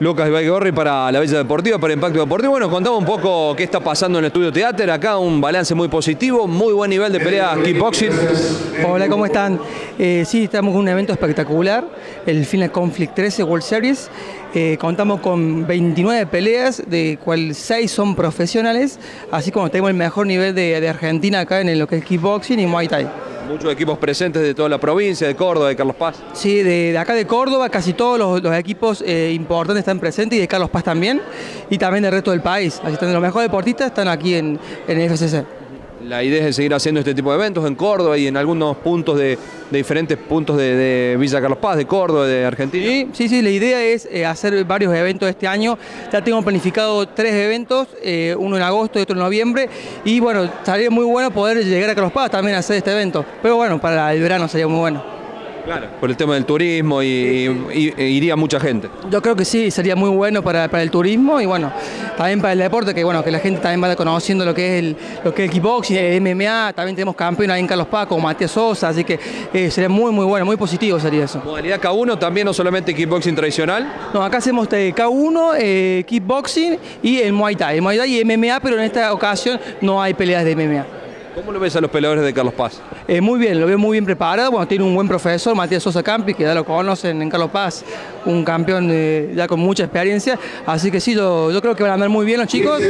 Lucas Ibaigorri para la Bella Deportiva, para Impacto Deportivo. Bueno, contamos un poco qué está pasando en el estudio teatro. Acá un balance muy positivo, muy buen nivel de pelea kickboxing. Hola, ¿cómo están? Eh, sí, estamos con un evento espectacular, el Final Conflict 13 World Series. Eh, contamos con 29 peleas, de cual 6 son profesionales, así como tenemos el mejor nivel de, de Argentina acá en lo que es kickboxing y Muay Thai. Muchos equipos presentes de toda la provincia, de Córdoba, de Carlos Paz. Sí, de, de acá de Córdoba casi todos los, los equipos eh, importantes están presentes y de Carlos Paz también, y también del resto del país. Así están los mejores deportistas están aquí en, en el FCC. La idea es seguir haciendo este tipo de eventos en Córdoba y en algunos puntos de, de diferentes puntos de, de Villa Carlos Paz, de Córdoba, de Argentina. Sí, sí, sí, la idea es eh, hacer varios eventos este año. Ya tengo planificado tres eventos, eh, uno en agosto y otro en noviembre. Y bueno, sería muy bueno poder llegar a Carlos Paz también a hacer este evento. Pero bueno, para el verano sería muy bueno. Claro. Por el tema del turismo y, y- y iría mucha gente. Yo creo que sí, sería muy bueno para, para el turismo y bueno, también para el deporte, que bueno, que la gente también vaya conociendo lo que es el, lo que es el kickboxing, el MMA, también tenemos campeones ahí en Carlos Paz, como Matías Sosa, así que eh, sería muy muy bueno, muy positivo sería eso. Modalidad K1 también, no solamente kickboxing tradicional. No, acá hacemos eh, K1, eh, kickboxing y el Muay Thai. El Muay Thai y MMA, pero en esta ocasión no hay peleas de MMA. ¿Cómo lo ves a los peleadores de Carlos Paz? Eh, muy bien, lo veo muy bien preparado. Bueno, tiene un buen profesor, Matías Sosa Campi, que ya lo conocen en Carlos Paz, un campeón eh, ya con mucha experiencia. Así que sí, yo, yo creo que van a andar muy bien los chicos.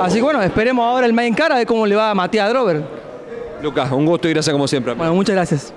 Así que bueno, esperemos ahora el main cara de cómo le va a Matías Drover. Lucas, un gusto y gracias como siempre. Bueno, muchas gracias.